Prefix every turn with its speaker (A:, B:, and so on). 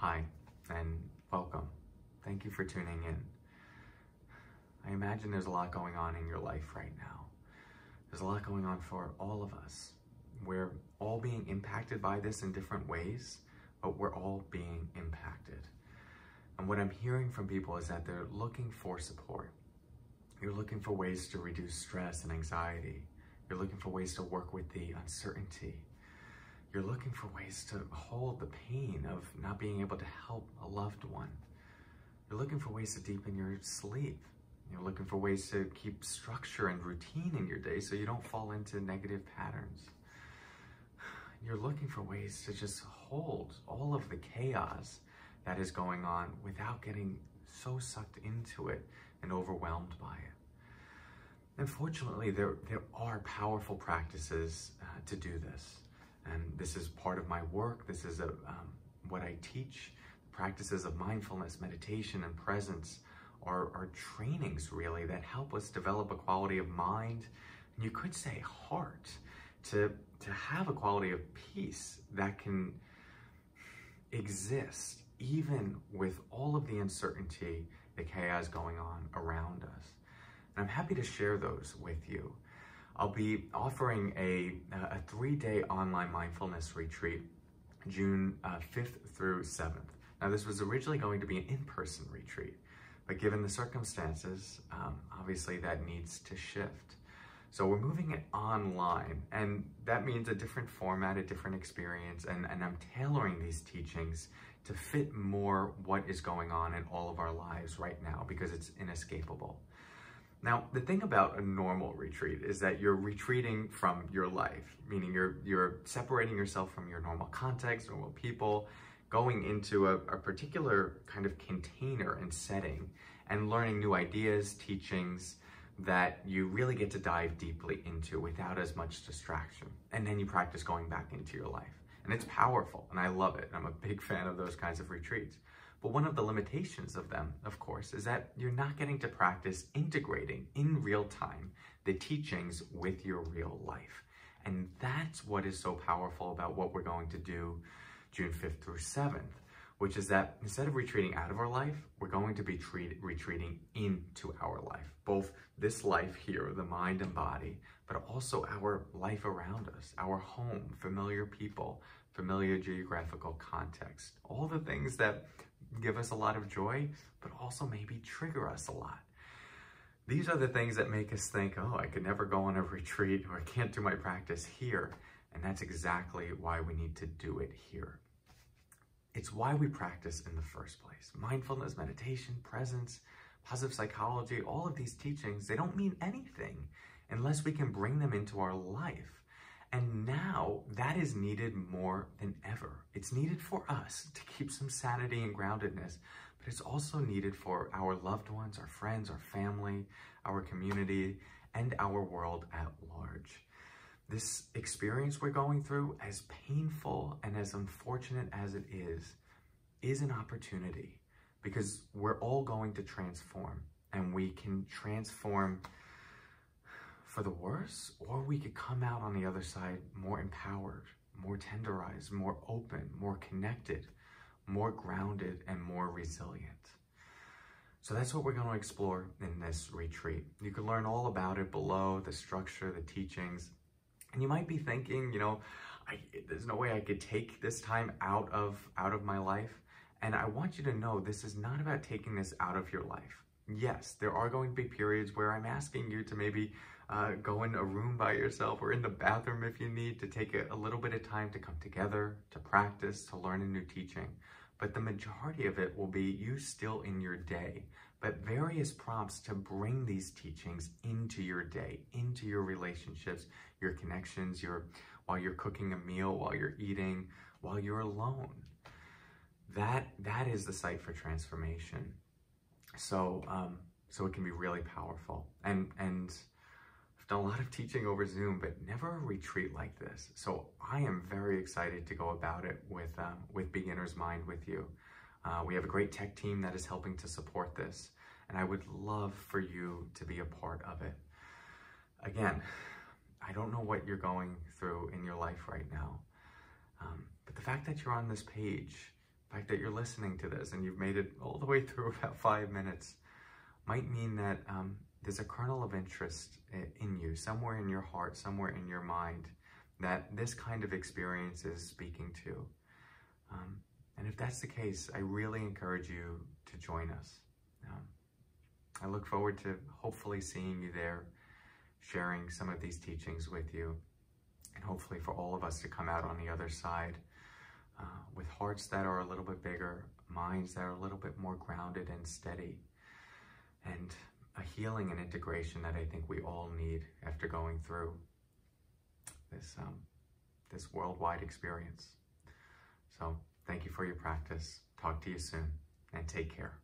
A: Hi, and welcome. Thank you for tuning in. I imagine there's a lot going on in your life right now. There's a lot going on for all of us. We're all being impacted by this in different ways, but we're all being impacted. And what I'm hearing from people is that they're looking for support. You're looking for ways to reduce stress and anxiety. You're looking for ways to work with the uncertainty. You're looking for ways to hold the pain of not being able to help a loved one. You're looking for ways to deepen your sleep. You're looking for ways to keep structure and routine in your day so you don't fall into negative patterns. You're looking for ways to just hold all of the chaos that is going on without getting so sucked into it and overwhelmed by it. Unfortunately, there, there are powerful practices uh, to do this. And this is part of my work. This is a, um, what I teach. Practices of mindfulness, meditation, and presence are, are trainings really that help us develop a quality of mind, and you could say heart, to, to have a quality of peace that can exist even with all of the uncertainty, the chaos going on around us. And I'm happy to share those with you. I'll be offering a, a three-day online mindfulness retreat June uh, 5th through 7th. Now, this was originally going to be an in-person retreat, but given the circumstances, um, obviously that needs to shift. So we're moving it online, and that means a different format, a different experience, and, and I'm tailoring these teachings to fit more what is going on in all of our lives right now because it's inescapable. Now, the thing about a normal retreat is that you're retreating from your life, meaning you're, you're separating yourself from your normal context, normal people, going into a, a particular kind of container and setting and learning new ideas, teachings that you really get to dive deeply into without as much distraction. And then you practice going back into your life. And it's powerful, and I love it. I'm a big fan of those kinds of retreats. But one of the limitations of them, of course, is that you're not getting to practice integrating in real time the teachings with your real life. And that's what is so powerful about what we're going to do June 5th through 7th, which is that instead of retreating out of our life, we're going to be treat, retreating into our life, both this life here, the mind and body, but also our life around us, our home, familiar people, familiar geographical context, all the things that give us a lot of joy, but also maybe trigger us a lot. These are the things that make us think, oh, I could never go on a retreat or I can't do my practice here. And that's exactly why we need to do it here. It's why we practice in the first place. Mindfulness, meditation, presence, positive psychology, all of these teachings, they don't mean anything unless we can bring them into our life. And now that is needed more than ever. It's needed for us to keep some sanity and groundedness, but it's also needed for our loved ones, our friends, our family, our community, and our world at large. This experience we're going through, as painful and as unfortunate as it is, is an opportunity because we're all going to transform and we can transform for the worse, or we could come out on the other side more empowered, more tenderized, more open, more connected, more grounded, and more resilient. So that's what we're going to explore in this retreat. You can learn all about it below, the structure, the teachings. And you might be thinking, you know, I, there's no way I could take this time out of out of my life. And I want you to know this is not about taking this out of your life. Yes, there are going to be periods where I'm asking you to maybe uh, go in a room by yourself or in the bathroom if you need to take a, a little bit of time to come together, to practice, to learn a new teaching. But the majority of it will be you still in your day, but various prompts to bring these teachings into your day, into your relationships, your connections, your while you're cooking a meal, while you're eating, while you're alone. That that is the site for transformation. So um, so it can be really powerful. And and done a lot of teaching over Zoom, but never a retreat like this. So I am very excited to go about it with, um, with Beginner's Mind with you. Uh, we have a great tech team that is helping to support this, and I would love for you to be a part of it. Again, I don't know what you're going through in your life right now, um, but the fact that you're on this page the fact that you're listening to this and you've made it all the way through about five minutes might mean that um, there's a kernel of interest in you, somewhere in your heart, somewhere in your mind, that this kind of experience is speaking to. Um, and if that's the case, I really encourage you to join us. Um, I look forward to hopefully seeing you there, sharing some of these teachings with you, and hopefully for all of us to come out on the other side uh, with hearts that are a little bit bigger, minds that are a little bit more grounded and steady, and a healing and integration that I think we all need after going through this, um, this worldwide experience. So thank you for your practice. Talk to you soon and take care.